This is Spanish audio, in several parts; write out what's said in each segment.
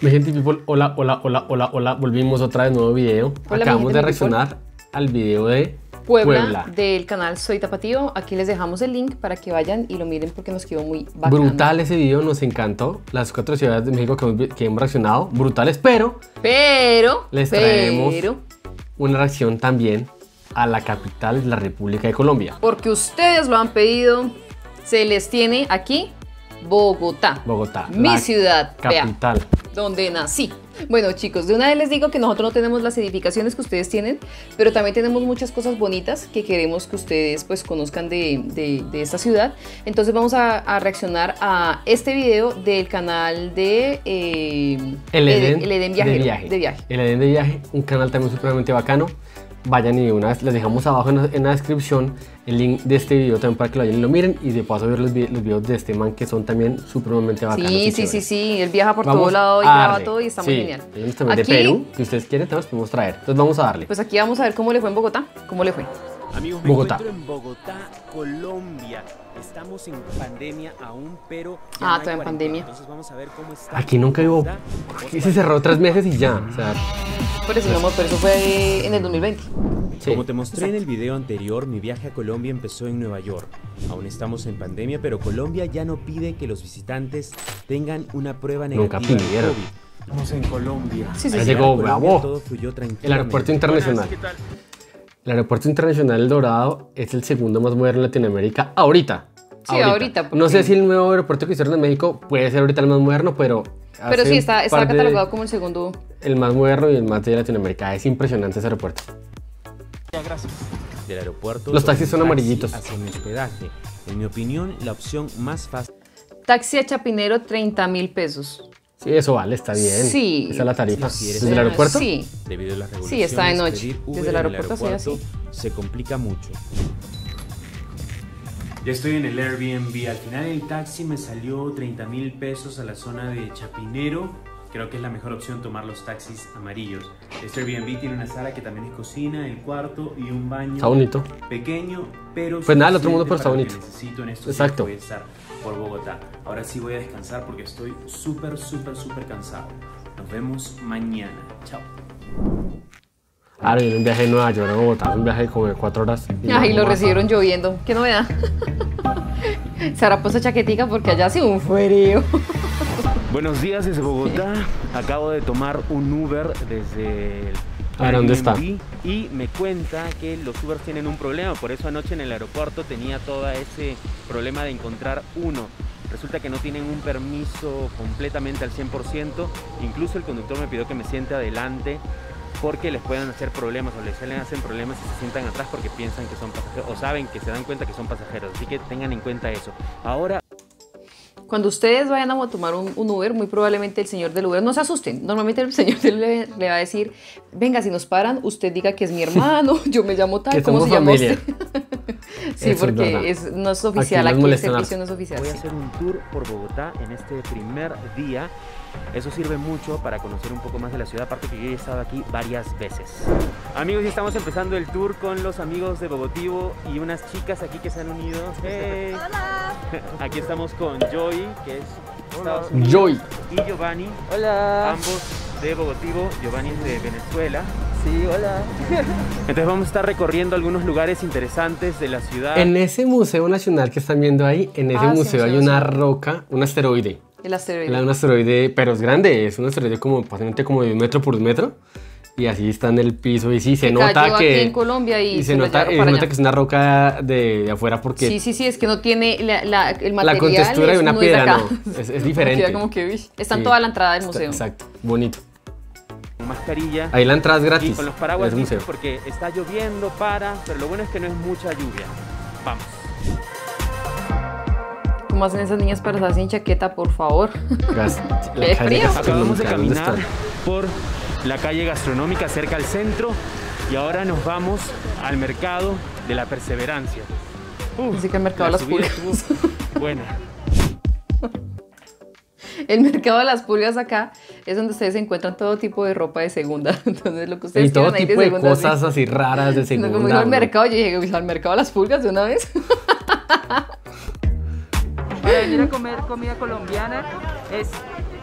Mi gente people, hola, hola, hola, hola, hola. Volvimos otra vez nuevo video. Hola, Acabamos de people. reaccionar al video de Puebla, Puebla. del canal Soy Tapatío. Aquí les dejamos el link para que vayan y lo miren porque nos quedó muy bacano. Brutal ese video, nos encantó. Las cuatro ciudades de México que hemos, vi- que hemos reaccionado, brutales, pero Pero, Les pero, traemos- una reacción también a la capital de la República de Colombia, porque ustedes lo han pedido, se les tiene aquí Bogotá. Bogotá. Mi ciudad, vea, Capital. Donde nací. Bueno, chicos, de una vez les digo que nosotros no tenemos las edificaciones que ustedes tienen, pero también tenemos muchas cosas bonitas que queremos que ustedes pues conozcan de, de- de esta ciudad. Entonces vamos a, a reaccionar a este video del canal de eh, El Edén, el Edén de viaje. de viaje. El Edén de viaje, un canal también supremamente bacano. Vayan y de una vez les dejamos abajo en la, en la descripción el link de este video también para que lo vayan y lo miren y de paso ver los, los videos de este man que son también supremamente bacanos. Sí, sí, sí, chéveres. sí, él viaja por Vamos todo lado y graba todo y está muy genial. Unos también Aquí- de Perú que ustedes quieren, te los podemos traer. Entonces vamos a darle. Pues aquí vamos a ver cómo le fue en Bogotá, cómo le fue. Amigos, me Bogotá. encuentro en Bogotá, Colombia. Estamos en pandemia aún, pero ya Ah, no todavía en pandemia. Entonces vamos a ver cómo está. Aquí nunca hubo. Aquí se cerró tres meses y ya. O sea, Por eso, amor, pero eso fue en el 2020. sí. Como te mostré en el video anterior, mi viaje a Colombia empezó en Nueva York. Aún estamos en pandemia, pero Colombia ya no pide que los visitantes tengan una prueba Nunca negativa de pidieron. COVID. Estamos en Colombia. Sí, sí, Al sí. llegar a Llegó Colombia, Bravo. Todo fluyó el aeropuerto internacional. El aeropuerto internacional El Dorado es el segundo más moderno en Latinoamérica ahorita. Sí, ahorita, No porque- sé si el nuevo aeropuerto que hicieron en México puede ser ahorita el más moderno, pero. Pero sí, está, está par de- catalogado como el segundo. El más moderno y el más de Latinoamérica. Es impresionante ese aeropuerto. Del aeropuerto. Los taxis son amarillitos. Hacia mi hospedaje. En mi opinión, la opción más fácil. Taxi a Chapinero, 30 mil pesos. Sí, eso vale, está bien. Sí. Esa es la tarifa. Si ¿Desde el aeropuerto? Sí. Debido a las Sí, regulaciones, está de noche. Desde el aeropuerto sí, así. se complica mucho. Ya estoy en el Airbnb. Al final el taxi me salió 30 mil pesos a la zona de Chapinero. Creo que es la mejor opción tomar los taxis amarillos. Este Airbnb tiene una sala que también es cocina, el cuarto y un baño Está bonito. pequeño, pero Pues nada, el otro mundo, pero está bonito. necesito en estos Exacto. Por Bogotá. Ahora sí voy a descansar porque estoy súper, súper, súper cansado. Nos vemos mañana. Chao. Ahora viene un viaje de Nueva York a Bogotá, un viaje como de cuatro horas. Y Ay, lo recibieron lloviendo. ¿Qué novedad? Se habrá puesto chaquetica porque allá hace un frío. Buenos días desde Bogotá. Acabo de tomar un Uber desde el A ver, ¿dónde está? Y me cuenta que los Ubers tienen un problema. Por eso anoche en el aeropuerto tenía todo ese problema de encontrar uno. Resulta que no tienen un permiso completamente al 100%. Incluso el conductor me pidió que me siente adelante porque les puedan hacer problemas o les les hacen problemas si se sientan atrás porque piensan que son pasajeros o saben que se dan cuenta que son pasajeros. Así que tengan en cuenta eso. Ahora Cuando ustedes vayan a tomar un, un Uber, muy probablemente el señor del Uber, no se asusten, normalmente el señor del Uber le va a decir, venga, si nos paran, usted diga que es mi hermano, yo me llamo tal, ¿cómo se llama usted? sí, Eso porque es- no es oficial, nos aquí, el servicio no es oficial. Voy a hacer un tour por Bogotá en este primer día. Eso sirve mucho para conocer un poco más de la ciudad, aparte que yo he estado aquí varias veces. Amigos, ya estamos empezando el tour con los amigos de Bogotivo y unas chicas aquí que se han unido. Hey. Aquí estamos con Joy, que es Estados Unidos, Joy. y Giovanni, Hola. ambos de Bogotivo. Giovanni es de Venezuela. Sí, hola. Entonces vamos a estar recorriendo algunos lugares interesantes de la ciudad. En ese museo nacional que están viendo ahí, en ese Ah, sí, museo hay museo, una sí. roca, un asteroide. El asteroide. Era un asteroide, pero es grande, es un asteroide como posiblemente como de un metro por un metro. Y así está en el piso y sí, se Que nota cayó que... aquí en Colombia y se, nota, y se que es una roca de, de afuera porque Sí, sí, sí, es que no tiene la, la- el la material. contextura de es- una no es de piedra acá. no, es, es diferente. Como que, está en Sí. toda la entrada del Está- museo. Exacto, bonito. con mascarilla. Ahí la entrada es Y gratis. con los paraguas es museo. porque está lloviendo, para, pero lo bueno es que no es mucha lluvia. Vamos. ¿Cómo hacen esas niñas para estar sin chaqueta, por favor? Gas- la Qué frío. Acabamos de gastronómica, ¿dónde caminar por la calle gastronómica cerca al centro y ahora nos vamos al mercado de la perseverancia. Uf, Así que el mercado de la las pulgas. estuvo buena. El mercado de las pulgas acá es donde ustedes encuentran todo tipo de ropa de segunda. Entonces, lo que ustedes Y todo ahí tipo de segunda, sí. cosas así raras de segunda. como al mercado, yo dije, "Uy, al mercado de las pulgas de una vez. Para venir a comer comida colombiana es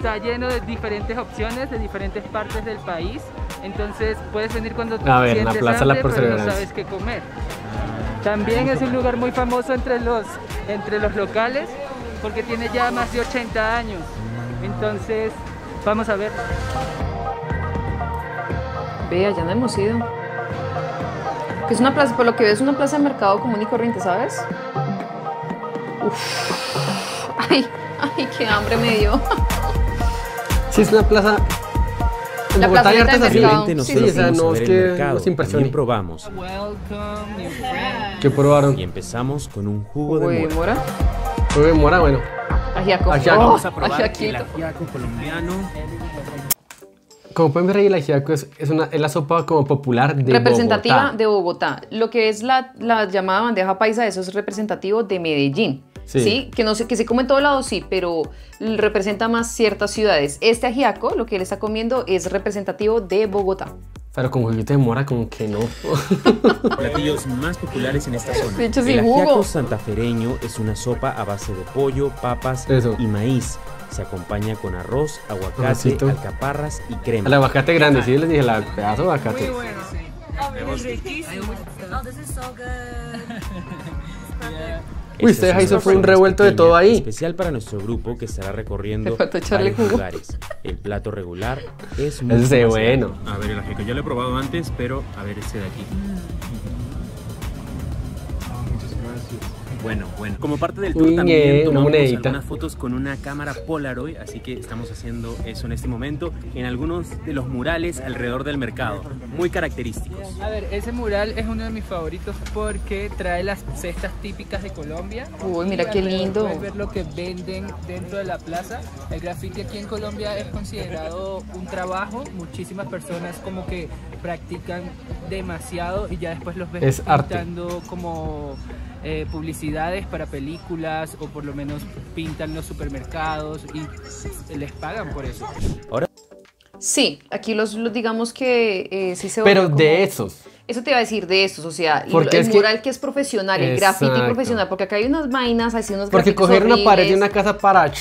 está lleno de diferentes opciones de diferentes partes del país. Entonces puedes venir cuando A ver, en la sientes La hambre, pero no sabes qué comer. También es un lugar muy famoso entre los, entre los locales porque tiene ya más de 80 años. Entonces, vamos a ver. Vea, ya no hemos ido. Que es una plaza, por lo que veo, es una plaza de mercado común y corriente, ¿sabes? Uf. Ay, ay, qué hambre me dio. Sí, es una plaza. En La Bogotá hay de así. Sí, o sea, no a es que mercado, nos impresione. también probamos. Welcome, new friend. ¿Qué probaron? Y empezamos con un jugo de mora. mora. Uy, mora, bueno. Ajiaco. Ajiaco. Oh, Vamos a probar el ajiaco colombiano. Como pueden ver ahí, el ajiaco es, es, una, es la sopa como popular de representativa Bogotá. de Bogotá. Lo que es la, la llamada bandeja paisa, eso es representativo de Medellín. Sí. Sí. Que no sé, que se come en todos lados, sí, pero representa más ciertas ciudades. Este ajiaco, lo que él está comiendo, es representativo de Bogotá. Pero con juguito de mora, como que no. Platillos más populares en esta zona. De hecho, el sin ajiaco jugo. santafereño es una sopa a base de pollo, papas Eso. y maíz. Se acompaña con arroz, aguacate, Arrocito. alcaparras y crema. El aguacate grande, sí, les dije, el pedazo de aguacate. Uy, ustedes es hizo una fue un revuelto de todo ahí. Especial para nuestro grupo que estará recorriendo varios jugo. lugares. El plato regular es muy bueno. A ver, el ajiaco ya lo he probado antes, pero a ver este de aquí. Bueno, bueno. Como parte del tour también una tomamos algunas fotos con una cámara Polaroid, así que estamos haciendo eso en este momento en algunos de los murales alrededor del mercado, muy característicos. A ver, ese mural es uno de mis favoritos porque trae las cestas típicas de Colombia. Uy, mira qué lindo. Puedes ver lo que venden dentro de la plaza. El graffiti aquí en Colombia es considerado un trabajo. Muchísimas personas como que practican demasiado y ya después los ves Es arte. pintando como eh, publicidades para películas o por lo menos pintan los supermercados y les pagan por eso. Sí, aquí los, los digamos que eh, sí se Pero de como- esos. Eso te iba a decir de estos, o sea, Porque el mural que, es profesional, el graffiti profesional, porque acá hay unas vainas, así unos Porque coger una pared de horribles. una casa para.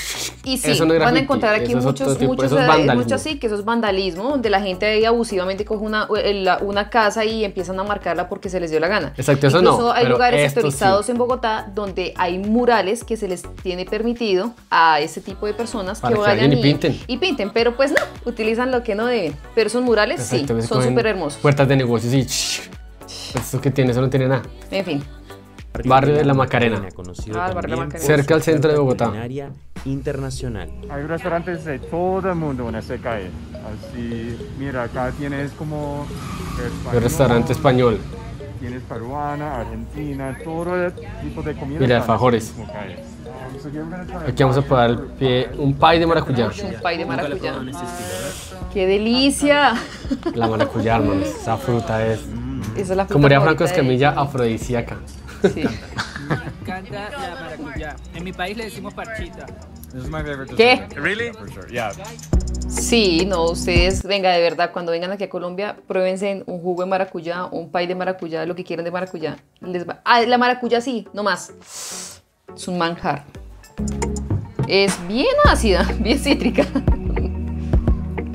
Y sí, eso no es van a encontrar aquí eso muchos, tipo- muchos, es eh, muchos sí, que eso es vandalismo, donde la gente ahí abusivamente coge una, la- una casa y empiezan a marcarla porque se les dio la gana. Exacto, eso no, Incluso hay pero lugares sí. en Bogotá donde hay murales que se les tiene permitido a ese tipo de personas Para que que vayan vayan y pinten. y pinten, pero pues no, utilizan lo que no deben. Pero esos murales Exacto, sí, son súper hermosos. Puertas de negocios y. Eso que tiene, eso no tiene nada. En fin. Barrio de la Macarena. conocido Ah, barrio de la también Macarena. Cerca al centro de Bogotá. internacional. Hay restaurantes de todo el mundo en esta calle. Así, mira, acá tienes como El restaurante español. Tienes peruana, argentina, todo tipo de comida. Mira, alfajores. Aquí vamos a probar el pie, un pie de maracuyá. Un pay de maracuyá. ¡Qué delicia! La maracuyá, hermano. Esa fruta es. Esa es la fruta Como diría Franco de Escamilla, ella. afrodisíaca. Sí. Me encanta la maracuyá. En mi país le decimos parchita. ¿Qué? Really? Sí, no, ustedes, venga, de verdad, cuando vengan aquí a Colombia, pruébense un jugo de maracuyá, un pay de maracuyá, lo que quieran de maracuyá. Les va- Ah, la maracuyá sí, no más. Es un manjar. Es bien ácida, bien cítrica.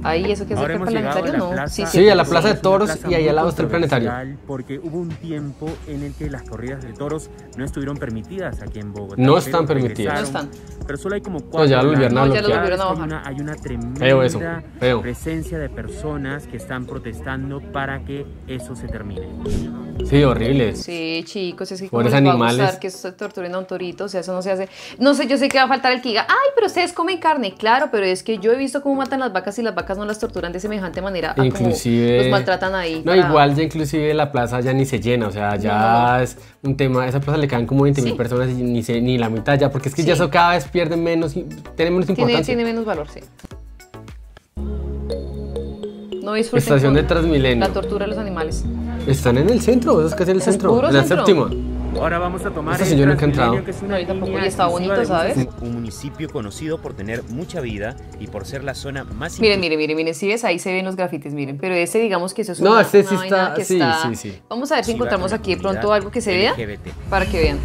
Ahí, eso que es el planetario, la no. plaza. Sí, Sí, a la Plaza de Toros plaza y ahí al lado está el planetario. Porque hubo un tiempo en el que las corridas de toros no estuvieron permitidas aquí en Bogotá. No están permitidas. No están. Pero solo hay como cuatro. No, ya lo volvieron a Hay una, hay una tremenda Feo eso, feo. presencia de personas que están protestando para que eso se termine. Sí, horribles. Sí, chicos, es que como Pobres les va a animales. gustar que se torturen a un torito, o sea, eso no se hace. No sé, yo sé que va a faltar el que diga, ay, pero ustedes comen carne, claro, pero es que yo he visto cómo matan las vacas y las vacas no las torturan de semejante manera, a como Inclusive. los maltratan ahí. No, para- igual ya inclusive la plaza ya ni se llena, o sea, ya No, es un tema, a esa plaza le caen como 20 mil Sí. personas y ni, se, ni la mitad ya, porque es que ya eso cada vez pierde menos, y- tiene menos Tiene, importancia. tiene menos valor, sí. No Estación de Transmilenio. la tortura de los animales. Están en el centro, eso es casi el ¿Es centro, puro en la centro? séptima. Ahora vamos a tomar Esta el sí yo nunca he Transmilenio, entrado. que es No, una tampoco, línea y está bonito. ¿sabes? Un municipio conocido por tener mucha vida y por ser la zona más Miren, miren, miren, miren, si ves ahí se ven los grafitis, miren, pero este digamos que eso es No, una, este sí una está- que sí, está- sí, sí. Vamos a ver si inclusiva encontramos aquí de pronto algo que se vea LGBT. para que vean.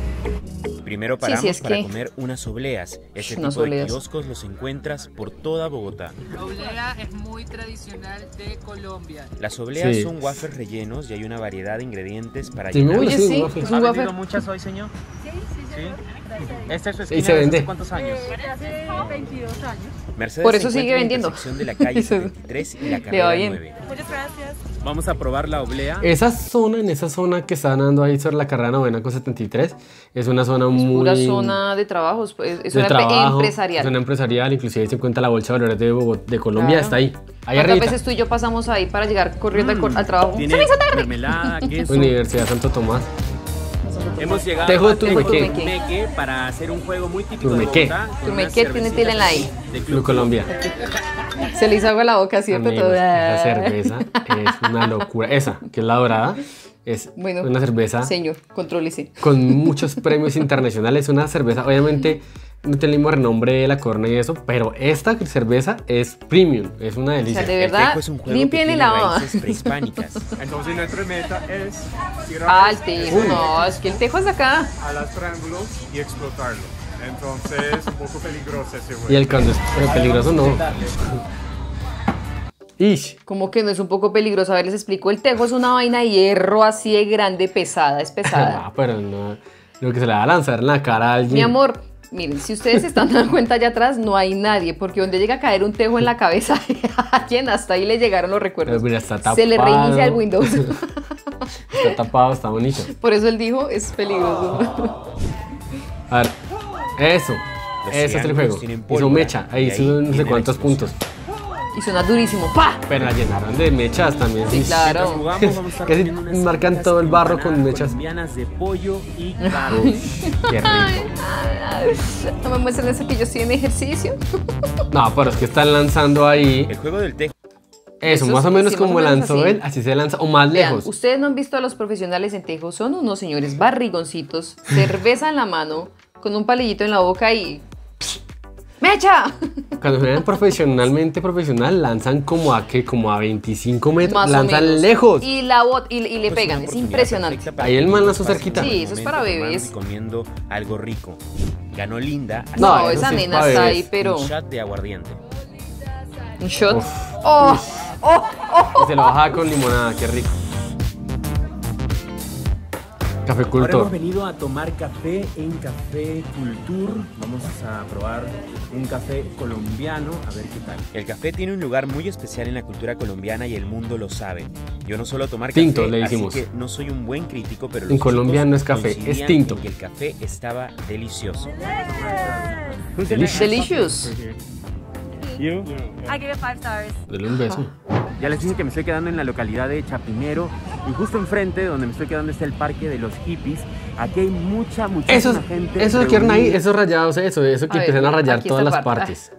Primero Sí, paramos sí, es para que- comer unas obleas. Este Unas tipo de obleas. kioscos los encuentras por toda Bogotá. Oblea es muy tradicional de Colombia. Las obleas Sí. son waffles rellenos y hay una variedad de ingredientes para Sí, llenar. Oye, sí, sí, waffle. es un waffle. muchas hoy, señor? Sí, sí, ¿Este es su Y esquina se desde vende. hace cuántos años? hace 22 años. Mercedes Por se eso sigue encuentra en la vendiendo. intersección de la calle 73 y la carrera bien. 9. Muchas gracias. Vamos a probar la oblea. Esa zona, en esa zona que están dando ahí sobre la carrera novena con 73, es una zona muy... Pura zona de trabajos, pues, es de una trabajo, empresarial. Zona empresarial, inclusive ahí se encuentra la bolsa de valores de, Bogot- de Colombia, Claro. está ahí. Ahí ¿Cuántas arriba. veces tú y yo pasamos ahí para llegar corriendo al, cor- al trabajo? Tiene mermelada, queso. Universidad Santo Tomás. Hemos llegado Tejo a Turmequé. Turmequé para hacer un juego muy típico Turmequé. de Bogotá. unas tiene tela en la I. de Club Colombia. Se le hizo agua a la boca, ¿cierto? Amigos, Todo- esa cerveza es una locura. Esa, que es la dorada, es Bueno, una cerveza Señor, contrólese. con muchos premios internacionales. Una cerveza, obviamente, no tiene el mismo renombre de la corona y eso, pero esta cerveza es premium, es una O delicia. sea, de verdad, tejo es un juego que limpien tiene la prehispánicas. Entonces nuestra meta es ir Ah, el tejo, no, es que el tejo es acá. a las triángulos y explotarlo. Entonces, un poco peligroso ese juego. Y el cuando es pero peligroso no. Ish. Como que no es un poco peligroso. A ver, les explico. El tejo es una vaina de hierro así de grande, pesada, es pesada. Ah, pero no. Lo que se le va a lanzar en la cara a alguien. Mi amor, miren, si ustedes se están dando cuenta allá atrás, no hay nadie, porque donde llega a caer un tejo en la cabeza a alguien, hasta ahí le llegaron los recuerdos. Pero mira, está Se le reinicia el Windows. Está tapado, está bonito. Por eso él dijo, es peligroso. A ver, eso. Los Ese es el juego. pólvora, mecha. Ahí son no sé cuántos puntos. Y suena durísimo. ¡Pa! Pero la llenaron de mechas también. Sí, claro. Jugamos, vamos a estar Casi marcan todo el barro con mechas. de pollo y qué rico. No me muestren eso que yo estoy en ejercicio. No, pero es que están lanzando ahí. El juego del tejo Eso, Eso más o menos sí, como lanzó así. él, así se lanza, o más Vean, lejos. ustedes no han visto a los profesionales en tejo, son unos señores barrigoncitos, cerveza en la mano, con un palillito en la boca y... ¡Mecha! Cuando juegan profesionalmente profesional, lanzan como a que como a 25 metros, Más o lanzan menos. lejos. Y, la bot, y, y le Pues pegan, es impresionante. Ahí el man lanzó cerquita. Sí, eso es para bebés. comiendo algo rico. Ganó Linda. así No, eso esa sí es nena pa' está ahí, pero... Un shot de aguardiente. Un shot. Uf. ¡Oh! ¡Oh! ¡Oh! Y se lo baja con limonada, qué rico. Café Ahora culto. hemos venido a tomar café en Café Cultur. Vamos a probar un café colombiano, a ver qué tal. El café tiene un lugar muy especial en la cultura colombiana y el mundo lo sabe. Yo no suelo tomar Tinto, café, le así decimos. que no soy un buen crítico, pero En Colombia no es café, es tinto. que el café estaba delicioso. Delicious. Delicious. I give it five stars. Dale un beso. Ya les dije que me estoy quedando en la localidad de Chapinero y justo enfrente donde me estoy quedando está el parque de los hippies. Aquí hay mucha, muchísima Esos, gente. esos que eran ahí, esos rayados, eso, eso que A ver, empiezan a rayar todas las partes.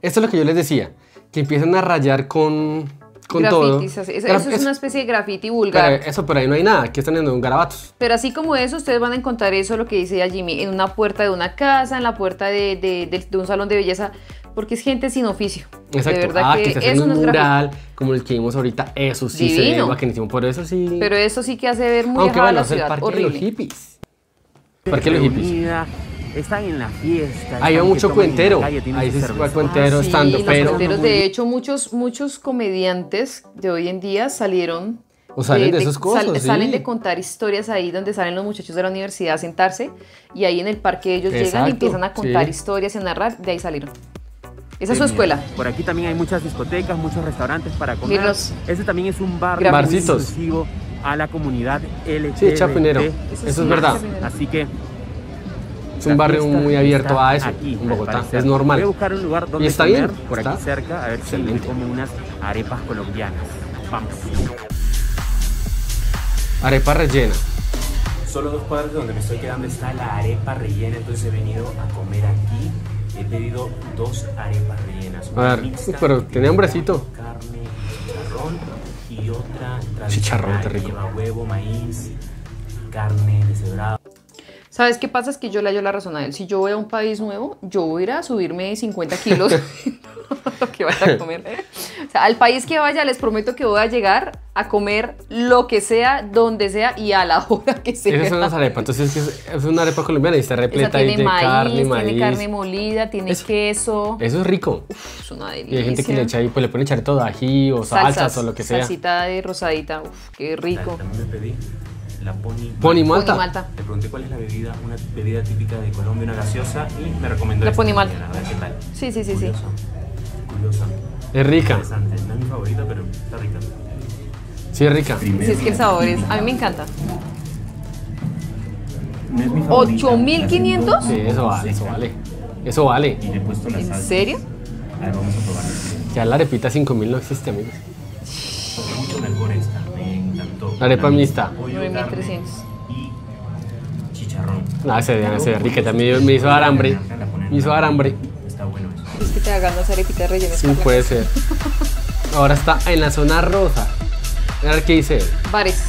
Esto es lo que yo les decía, que empiezan a rayar con, con todo. Grafitis. Eso, es eso- una especie de graffiti pero vulgar. eso, pero ahí no hay nada, aquí están en garabatos. Pero así como eso, ustedes van a encontrar eso, lo que dice ya Jimmy, en una puerta de una casa, en la puerta de, de- de- de un salón de belleza, porque es gente sin oficio. Exacto. De verdad ah, que, que, se eso un no es mural, como el que vimos ahorita, eso sí se ve Divino. bacanísimo, por eso sí. Pero eso sí que hace ver muy Aunque bueno, la es el ciudad. parque de los hippies. Parque de los hippies. están en la fiesta. Ahí va mucho cuentero. calle, Ahí se va cuentero Ah, Sí, estando, los pero. cuenteros, muy- de hecho, muchos, muchos comediantes de hoy en día salieron. O salen de esos cosas, sí. Salen de contar historias ahí donde salen los muchachos de la universidad a sentarse y ahí en el parque ellos llegan y empiezan a contar sí. historias y a narrar, de ahí salieron. Esa es su Qué escuela. Por aquí también hay muchas discotecas, muchos restaurantes para comer. Míralos. Este también es un bar muy exclusivo a la comunidad LGBT. Sí, Chapinero. Eso es verdad. Chapinero. Así que Es un barrio muy abierto a eso aquí, en Bogotá. parecer. Es normal. Voy a buscar un lugar donde Y está comer bien, por está aquí cerca, a ver excelente. si como unas arepas colombianas. Vamos. Arepa rellena. Solo dos cuadras de donde me estoy quedando está la arepa rellena, entonces he venido a comer aquí. He pedido dos arepas rellenas. A ver, mixta pero tenía hambrecito. Carne, chicharrón y otra Chicharrón, que rico. Lleva huevo, maíz, carne deshebrada. ¿Sabes qué pasa? Es que yo le hallo la razón a él. Si yo voy a un país nuevo, yo voy a ir a subirme 50 kilos lo que vaya a comer. sea, al país que vaya, les prometo que voy a llegar a comer lo que sea, donde sea y a la hora que sea. Esas son las arepas. Entonces es, que es una arepa colombiana y está repleta ahí tiene de maíz, carne, maíz. tiene carne molida, tiene Eso. queso. Eso es rico. Es una Y delicia. hay gente que le echa ahí, pues le pueden echar todo, ají o salsas, o lo que sea. Salsita de rosadita, uf, qué rico. También me pedí la pony. Pony Malta. Pony Malta. Le pregunté cuál es la bebida, una bebida típica de Colombia, una gaseosa, y me recomendó La Pony Malta. A ver qué tal. Sí, sí, sí, sí. Curiosa. Curiosa. Es rica. Interesante. No es mi favorita, pero está rica. Sí, es rica. Sí, es que el sabor es. A mí me encanta. No es mi favorita. ¿8.500? Sí, eso vale, eso vale. Eso vale. Y le he puesto la ¿En serio? A ver, vamos a probarla. Ya la arepita 5000 no existe, amigos. Mucho mejor esta. La arepa mixta. Pollo, 9300. carne Y chicharrón. No, ese día se ve rica. Ya me, me hizo dar hambre. Me hizo dar hambre. Está bueno eso. Es que te hagan las arepitas rellenas. Sí, puede ser. Ahora está en la zona rosa. A ver qué dice. Bares.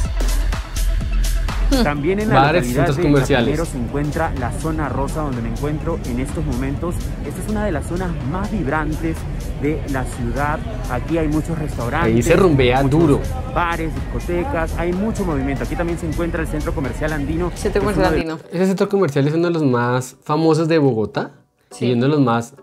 También en la Bares, localidad de comerciales. Se encuentra la zona rosa donde me encuentro en estos momentos. Esta es una de las zonas más vibrantes de la ciudad. Aquí hay muchos restaurantes. Ahí se rumbea duro. Bares, discotecas, hay mucho movimiento. Aquí también se encuentra el centro comercial andino. Centro comercial andino. Ese centro comercial es uno de los más famosos de Bogotá. Sí. Y uno de los más,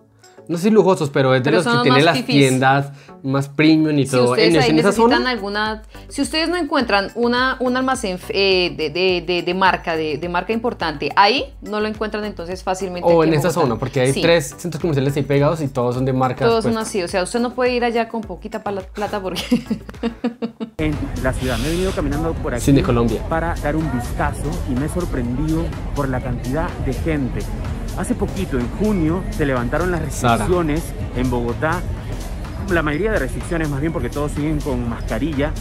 no sé si lujosos, pero es de Pero los que tiene las fifís. tiendas más premium y Si todo. ustedes en, ahí en esa necesitan zona, alguna, si ustedes no encuentran una, un almacén eh, de, de- de- de marca, de, de marca importante, ahí no lo encuentran entonces fácilmente. o en esa Bogotá. zona, porque hay Sí, tres centros comerciales ahí pegados y todos son de marcas. Todos pues, son así, o sea, usted no puede ir allá con poquita plata porque en la ciudad. Me he venido caminando por aquí Cine Colombia. para dar un vistazo y me he sorprendido por la cantidad de gente. Hace poquito, en junio, se levantaron las Sara. restricciones en Bogotá. La mayoría de restricciones, más bien porque todos siguen con mascarilla.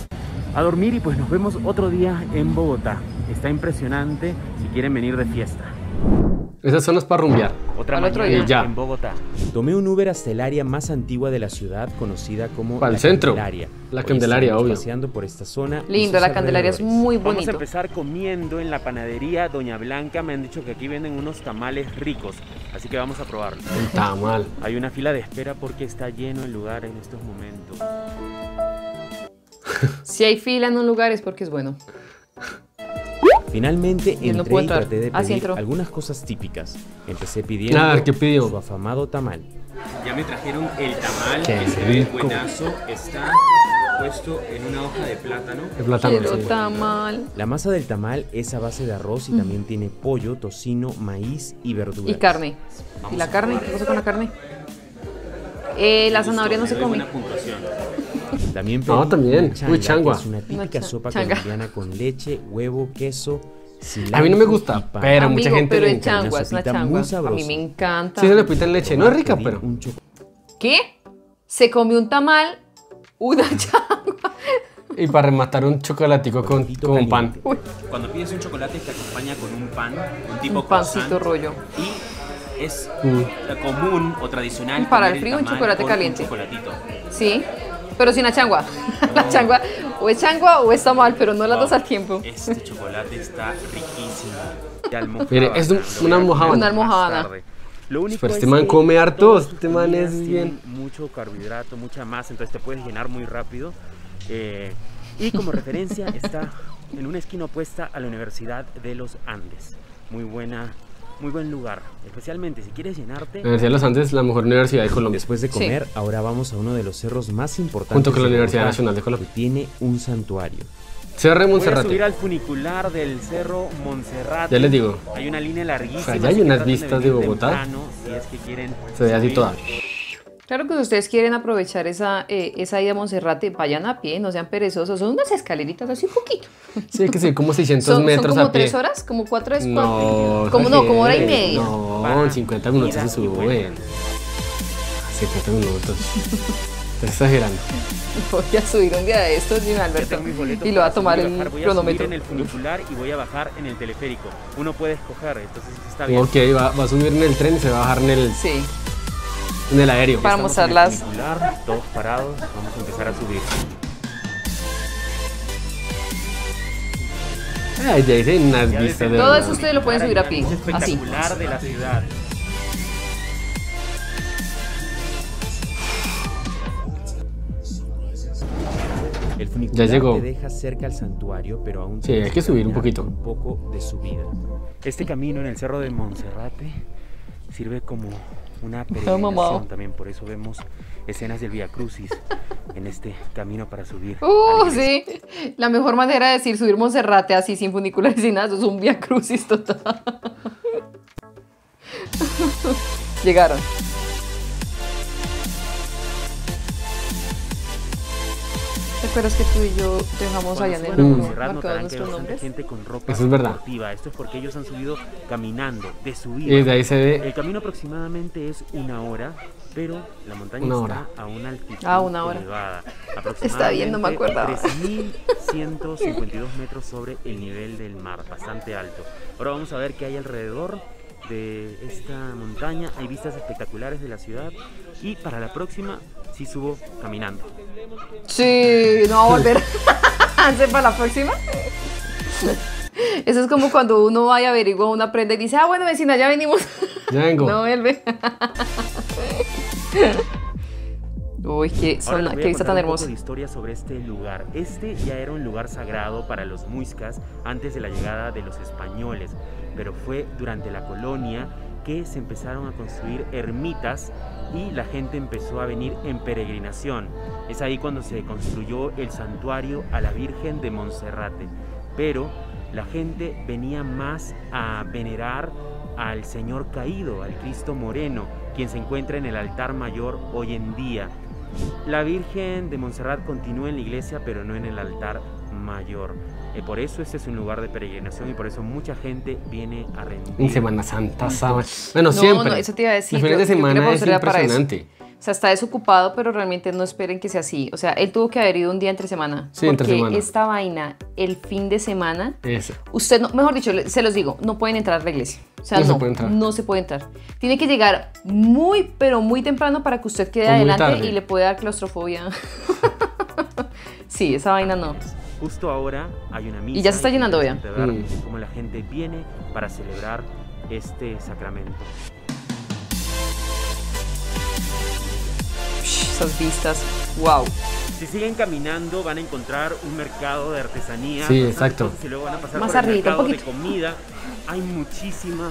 A dormir y pues nos vemos otro día en Bogotá. Está impresionante si quieren venir de fiesta. Esas zonas para rumbear. Otra Al otro día. Ya. en Bogotá. Tomé un Uber hasta el área más antigua de la ciudad, conocida como Para el La centro. Candelaria. La Hoy Candelaria, obvio. paseando por esta zona. lindo, la Candelaria es muy Vamos a bonito. empezar comiendo en la panadería Doña Blanca. Me han dicho que aquí venden unos tamales ricos, así que vamos a probarlos. El tamal. Hay una fila de espera porque está lleno el lugar en estos momentos. Si hay fila en un lugar es porque es bueno. Finalmente no entré puedo y traté de Ah, pedir algunas cosas típicas. Empecé pidiendo A ver, ¿qué pidió? su afamado tamal. Ya me trajeron el tamal, Qué que se ve rico. buenazo. Está puesto en una hoja de plátano. El plátano. Quiero sí. tamal. La masa del tamal es a base de arroz y también tiene pollo, tocino, maíz y verduras. Y carne. ¿Y la carne? ¿Qué pasa con la carne? Eh, la zanahoria no se come. buena puntuación. También No, pedí también. una changua, Uy, changua. que es una típica Una cha- sopa changa. colombiana con leche, huevo, queso, cilantro A mí no me y gusta, pan. pero Amigo, mucha gente pero le encanta. changua, es una sopita muy changua. A sabrosa. mí me encanta. Sí, se le pita en leche. No es rica, Pedí pero. un chocolate ¿Qué? Se comió un tamal, una changua. Y para rematar un chocolatico con, con pan. caliente. Cuando pides un chocolate te acompaña con un pan, un tipo Un pancito croissant, rollo. Y es Mm. común o tradicional. Para comer el frío, un tamal chocolate con caliente. Un chocolatito. Sí, pero sin la changua. La changua o es changua o es tamal, pero no las Wow, dos al tiempo. Este chocolate está riquísimo. Mire, es un- una a comer almojábana. Una tarde. Lo único Pero es este man que come harto, este man es bien- mucho carbohidrato, mucha masa, entonces te puedes llenar muy rápido. Eh, y como referencia está en una esquina opuesta a la Universidad de los Andes. Muy buena, muy buen lugar, especialmente si quieres llenarte. La Universidad de los Andes, la mejor universidad de Colombia. Después de Sí. comer, ahora vamos a uno de los cerros más importantes. Junto con la Universidad Nacional de Colombia. que tiene un santuario. Cerro de Voy a subir Monserrate. al funicular del Cerro Monserrate. Ya les digo. Hay una línea larguísima. O sea, ya hay unas vistas de Bogotá. temprano, si es que quieren Se ve así toda. Claro que si ustedes quieren aprovechar esa, eh, esa ida a Monserrate, vayan a pie, no sean perezosos. Son unas escaleritas así un poquito. Sí, que sí, como 600 Son, son metros como a pie. tres horas, como cuatro es No, Como no, como hora y media. No, en 50 minutos ida se suben. vuelta. 50 minutos. Estás exagerando. Voy a subir un día de estos, dime Ya Alberto. Y lo va a para tomar el bajar. Voy a cronómetro. subir en el funicular y voy a bajar en el teleférico. Uno puede escoger, entonces está bien. Ok, va, va a subir en el tren y se va a bajar en el, Sí. En el aéreo. Para Estamos mostrar en el las- funicular, todos parados, vamos a empezar a subir. Ay, ya hice unas Ya vistas de Todo eso ustedes lo pueden subir a pie, Es así. espectacular de la ciudad. El funicular llegó. te deja cerca al santuario, pero aún Sí, hay que subir un poquito. Un poco de subida. Este camino en el cerro de Monserrate sirve como una peregrinación también, por eso vemos escenas del Via Crucis en este camino para subir. Uh, sí. La mejor manera de decir subir Monserrate así sin funiculares y nada, eso es un via crucis total. Llegaron. ¿Te acuerdas que tú y yo dejamos allá en el Mm. Montserrat marcados notarán que hay nuestros bastante nombres? gente con ropa Eso es verdad. deportiva. Esto es porque ellos han subido caminando, de subida. Y desde ahí se ve El camino aproximadamente es una hora, pero la montaña Una está hora. a una altitud Ah, una hora. elevada. Está bien, no me acordaba. 3.152 metros sobre el nivel del mar, bastante alto. Ahora vamos a ver qué hay alrededor de esta montaña. Hay vistas espectaculares de la ciudad y para la próxima sí subo caminando. Sí, no va a volver a hacer para la próxima. Eso es como cuando uno va y averigua una prenda y dice, ah, bueno, vecina, ya venimos. Ya vengo. No vuelve. Uy, qué, Ahora qué vista tan un poco hermosa. de historia sobre este lugar. Este ya era un lugar sagrado para los muiscas antes de la llegada de los españoles, pero fue durante la colonia que se empezaron a construir ermitas y la gente empezó a venir en peregrinación. Es ahí cuando se construyó el santuario a la Virgen de Monserrate. Pero la gente venía más a venerar al Señor caído, al Cristo moreno, quien se encuentra en el altar mayor hoy en día. La Virgen de Montserrat continúa en la iglesia, pero no en el altar mayor. Eh, por eso este es un lugar de peregrinación y por eso mucha gente viene a rendir. En Semana Santa, sábado. Bueno, No, siempre. no, eso te iba a decir, Los fines de yo semana es eso. impresionante. O sea, está desocupado, pero realmente no esperen que sea así. O sea, él tuvo que haber ido un día entre semana. Sí, entre porque semana. esta vaina, el fin de semana, Es- usted, no, mejor dicho, se los digo, no pueden entrar a la iglesia. O sea, No no, se puede entrar. no se puede entrar. Tiene que llegar muy, pero muy temprano para que usted quede O adelante y le pueda dar claustrofobia. sí, esa vaina no. Justo ahora hay una misa. Y ya se está es llenando, ver Mm. cómo la gente viene para celebrar este sacramento. Shh, esas vistas, wow. Si siguen caminando van a encontrar un mercado de artesanía. Sí, exacto. Y luego van a pasar Más por el un mercado de comida. Hay muchísima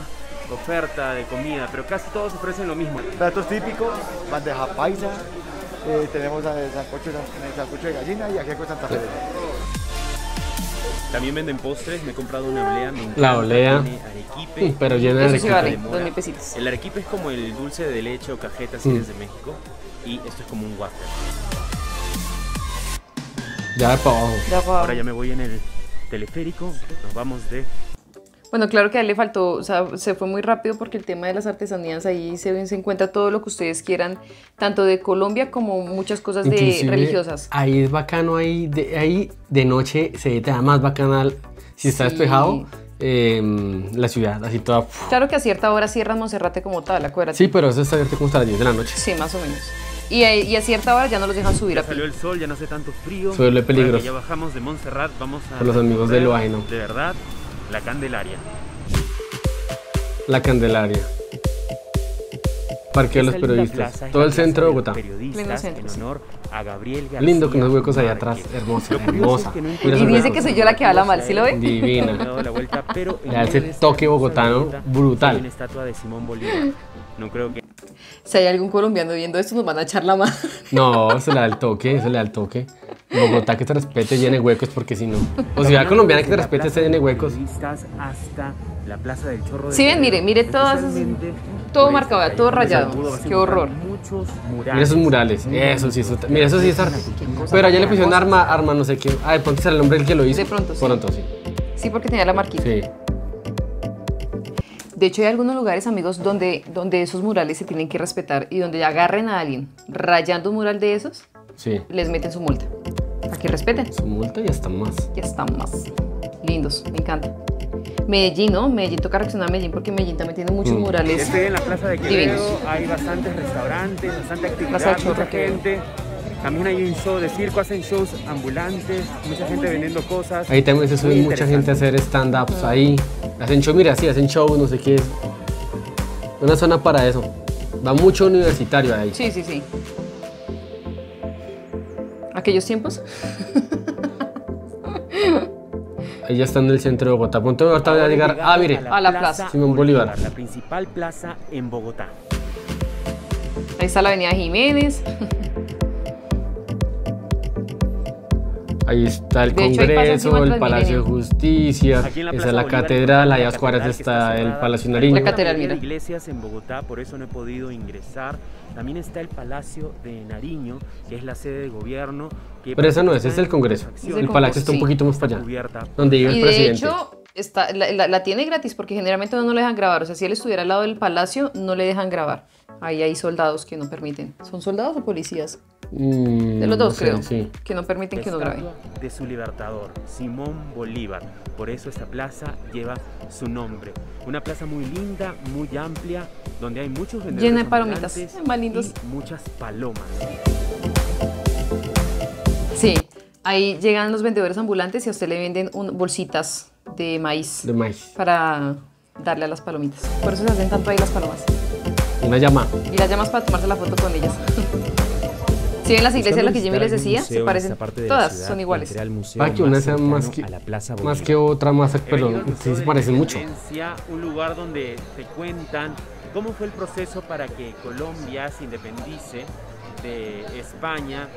oferta de comida, pero casi todos ofrecen lo mismo. Platos típicos, bandeja paisa, eh, tenemos eh, sancocho, sancocho de gallina y aquí con Santa Fe. También venden postres, me he comprado una olea. me La olea. tiene arequipe. Mm, pero llena de arequipe. vale, pesitos. El arequipe es como el dulce de leche o cajeta si Mm. eres de México. Y esto es como un wafer. Ya para abajo. Ahora ya me voy en el teleférico. Nos vamos de Bueno, claro que a él le faltó, o sea, se fue muy rápido porque el tema de las artesanías ahí se, se encuentra todo lo que ustedes quieran, tanto de Colombia como muchas cosas de Inclusive, religiosas. Ahí es bacano, ahí de, ahí de noche se ve todavía más bacana si está Sí. despejado em, la ciudad, así toda. Claro que a cierta hora cierran Monserrate como tal, acuérdate. Sí, pero eso está abierto como hasta las 10 de la noche. Sí, más o menos. Y a, y a cierta hora ya no los dejan subir Ya a salió el sol, ya no hace tanto frío. Suele que Ya bajamos de Montserrat, vamos a Por los amigos de recorrer, lo ajeno. De verdad, la Candelaria. La Candelaria. Parque de los periodistas. Todo el centro de Bogotá. Lindo Periodistas centro, en honor a Gabriel García Lindo con los huecos allá atrás. Hermosa, hermosa. Y dice que soy yo la que habla mal, ¿sí lo ve? Divina. Le da ese toque bogotano brutal. Estatua de Simón Bolívar. No creo que Si hay algún colombiano viendo esto, nos van a echar la mano. No, eso le da el toque, eso le da el toque. Bogotá que te respete llene huecos porque si no. O ciudad colombiana que te respete se llene huecos. Hasta la Plaza del Chorro de Sí, ven, mire, mire todas esas- Especialmente todo marcado, todo rayado. Qué horror. Mira esos murales, eso sí, eso, mira eso sí es arte. Pero allá le pusieron arma, arma no sé qué. Ah, de pronto será el nombre del que lo hizo. De pronto, sí. Pronto, sí. Sí, porque tenía la marquita. Sí. De hecho, hay algunos lugares, amigos, donde, donde esos murales se tienen que respetar y donde agarren a alguien rayando un mural de esos, Sí. les meten su multa. Para que respeten. Su multa y hasta más. Ya están más lindos, me encanta. Medellín, ¿no? Medellín toca reaccionar a Medellín porque Medellín también tiene muchos Mm. murales. Estoy en la Plaza de Quevedo, Divinos. hay bastantes restaurantes, bastante actividad, mucha Quevedo. gente. También hay un show de circo, hacen shows ambulantes, mucha gente vendiendo cosas. Ahí también se sube mucha gente a hacer stand-ups ahí. Hacen show, mira, sí, hacen show, no sé qué. Una zona para eso. Va mucho universitario ahí. Sí, sí, sí. ¿Aquellos tiempos? Ella está en el centro de Bogotá. Punto de ahorita voy a llegar. Ah, mire. A la plaza. Simón Bolívar. La principal plaza en Bogotá. Ahí está la avenida Jiménez. Ahí está el De Congreso, el. Palacio de Justicia, Aquí en la esa Plaza es la catedral, allá que está el. Palacio Nariño. La catedral, de mira. iglesias en Bogotá, por eso no he podido ingresar. También está el Palacio de Nariño, que es la sede de gobierno. que Pero esa no es, es el Congreso. el El Palacio está un poquito más para allá, Cubierta. donde vive el Y de presidente. hecho, está, la, la- la tiene gratis porque generalmente no le dejan grabar. O sea, si él estuviera al lado del palacio, no le dejan grabar. Ahí hay soldados que no permiten. ¿Son soldados o policías? Mm, De los dos, no sé, creo. Sí. Que no permiten que no graben. Estatua de su libertador, Simón Bolívar. Por eso esta plaza lleva su nombre. Una plaza muy linda, muy amplia, donde hay muchos vendedores Llena de palomitas. ambulantes Más lindos. y muchas palomas. Sí. Ahí llegan los vendedores ambulantes y a usted le venden un- bolsitas de maíz De maíz. para darle a las palomitas. Por eso se hacen tanto ahí las palomas. Una llama. Y las llamas para tomarse la foto con ellas. Si ven las iglesias, lo que Jimmy les decía, se parecen. Todas son iguales. Para que una sea más que, más que otra, más, He pero sí se parecen mucho. Un lugar donde te cuentan cómo fue el proceso para que Colombia se independice de España.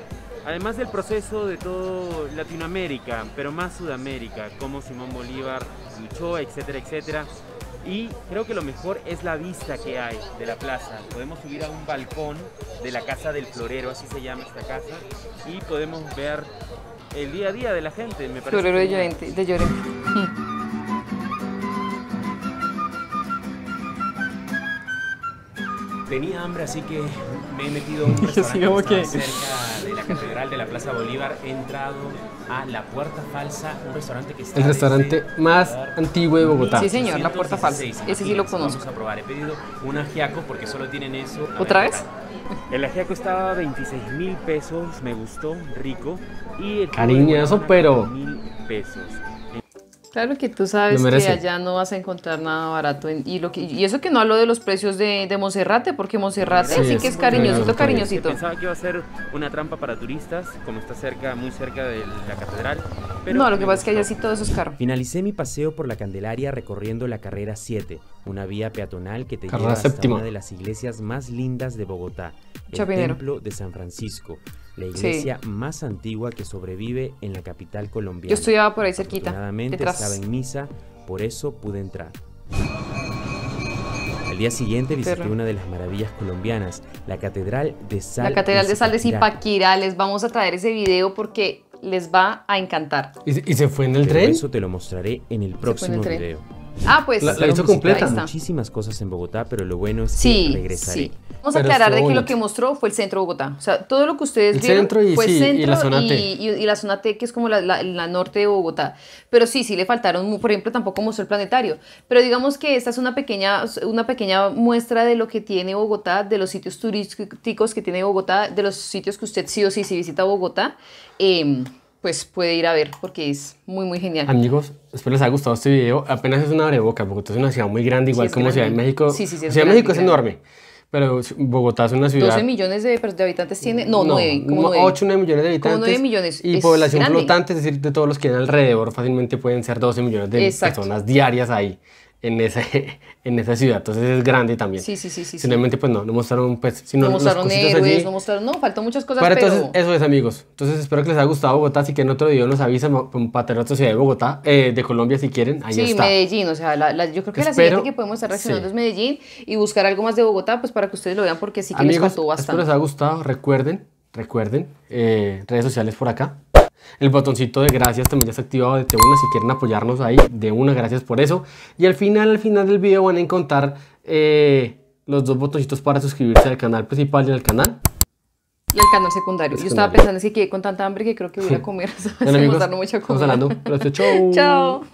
Además del proceso de todo Latinoamérica, pero más Sudamérica, cómo Simón Bolívar luchó, etcétera, etcétera. Y creo que lo mejor es la vista que hay de la plaza. Podemos subir a un balcón de la casa del florero, así se llama esta casa, y podemos ver el día a día de la gente. Me parece Florero de. Llorente. De Llorente. Tenía hambre, así que me he metido a un restaurante cerca de la Catedral de la Plaza Bolívar. He entrado a La Puerta Falsa, un restaurante que está El restaurante desde más antiguo de Bogotá. Sí, señor, La Puerta Falsa. 1816, Ese sí lo conozco. Vamos a probar. He pedido un ajiaco porque solo tienen eso. A ¿Otra ver, vez? El ajiaco estaba a 26 mil pesos, me gustó, rico. Y el Cariñoso, pero- mil pesos. Claro que tú sabes que allá no vas a encontrar nada barato. en- y, lo que, y eso que no hablo de los precios de, de Monserrate, porque Monserrate Sí, sí, es que es cariñosito, cariñosito. Pensaba que iba a ser una trampa para turistas, como está cerca, muy cerca de la catedral. Pero No, lo que pasa es que allá sí todo eso es caro. Finalicé mi paseo por la Candelaria recorriendo la carrera 7, una vía peatonal que te Carrera lleva hasta séptima. una de las iglesias más lindas de Bogotá, el Chapinero. Templo de San Francisco, la Sí. iglesia más antigua que sobrevive en la capital colombiana. Yo estudiaba por ahí cerquita, Afortunadamente detrás. estaba en misa, por eso pude entrar. Al día siguiente visité Perro. una de las maravillas colombianas, la Catedral de Sal. La Catedral de Sal de Zipaquirá. Les vamos a traer ese video porque les va a encantar. ¿Y, se- y se fue en el Pero tren? eso te lo mostraré en el fue en próximo el tren. video. Ah, pues. La- la hizo visitado completa. Muchísimas cosas en Bogotá, pero lo bueno es que Sí, regresaré. sí. Vamos a Pero aclarar de que lo que mostró fue el centro de Bogotá. O sea, todo lo que ustedes El vieron centro y fue sí, y centro la zona T. y, y la zona T, que es como la, la- la norte de Bogotá. Pero sí, sí le faltaron, por ejemplo, tampoco mostró el planetario. Pero digamos que esta es una pequeña, una pequeña muestra de lo que tiene Bogotá, de los sitios turísticos que tiene Bogotá, de los sitios que usted sí o sí, si visita Bogotá, eh, pues puede ir a ver, porque es muy, muy genial. Amigos, espero les haya gustado este video. Apenas es una boca. Bogotá es una ciudad muy grande, igual como Ciudad de. México. Sí, sí, sí, es Ciudad de México es grande. enorme, pero Bogotá es una ciudad... 12 millones de, de habitantes tiene, no, 9, como 9. 8 9 millones de habitantes. Como 9 millones, Y es población grande. flotante, es decir, de todos los que hay alrededor, fácilmente pueden ser 12 millones de Exacto. personas diarias ahí en, ese, en esa ciudad. Entonces es grande también. Sí, sí, sí, sí, sí. Finalmente, pues no, no mostraron, pues, sino no mostraron héroes, allí. no mostraron, no, faltó muchas cosas, Pero pero... entonces, eso es, amigos. Entonces, espero que les haya gustado Bogotá. Si quieren otro video, nos avisan para tener otra ciudad de Bogotá, eh, de Colombia, si quieren. Ahí sí, está. Medellín, o sea, la- la- yo creo que la siguiente que podemos estar reaccionando sí. es Medellín y buscar algo más de Bogotá, pues para que ustedes lo vean, porque sí que les faltó espero les bastante. haya gustado. Recuerden, recuerden, eh, redes sociales por acá. El botoncito de gracias también ya está activado de una si quieren apoyarnos ahí, de una, gracias por eso. Y al final, al final del video van a encontrar eh, los dos botoncitos para suscribirse al canal principal y al canal. Y el canal secundario. Yo estaba pensando es que quedé con tanta hambre que creo que voy a comer. Estamos dando mucha estamos comida. hablando. Gracias, chau. Chao.